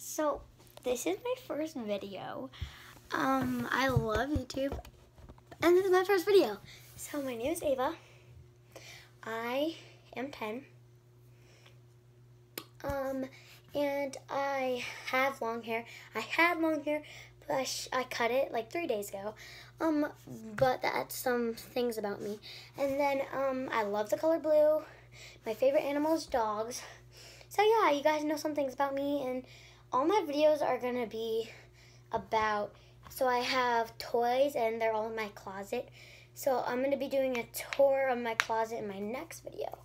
So, this is my first video. Um, I love YouTube. And this is my first video. So, my name is Ava. I am 10. Um, and I have long hair. I had long hair, but I, I cut it like three days ago. Um, but that's some things about me. And then, um, I love the color blue. My favorite animal is dogs. So yeah, you guys know some things about me, and all my videos are gonna be about. So I have toys, and they're all in my closet. So I'm gonna be doing a tour of my closet in my next video.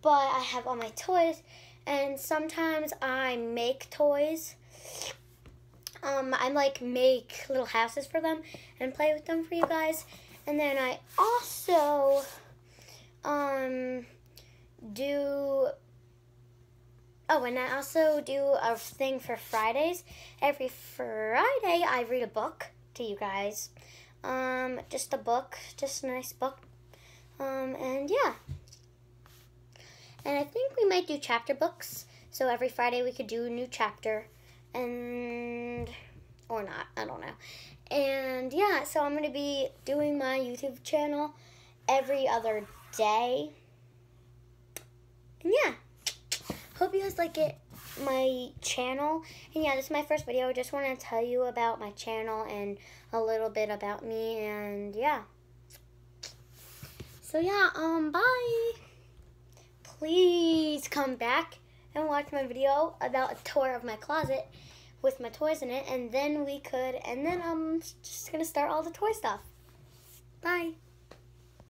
But I have all my toys, and sometimes I make toys. Um, I like make little houses for them and play with them for you guys. And then I also um do Oh, and I also do a thing for Fridays. Every Friday, I read a book to you guys. Um, just a book, just a nice book. Um, and yeah. And I think we might do chapter books. So every Friday we could do a new chapter. And, or not, I don't know. And yeah, so I'm going to be doing my YouTube channel every other day. And yeah hope you guys like it my channel. And yeah this is my first video. I just want to tell you about my channel and a little bit about me and yeah. So yeah um bye. Please come back and watch my video about a tour of my closet with my toys in it and then we could and then I'm just gonna start all the toy stuff. Bye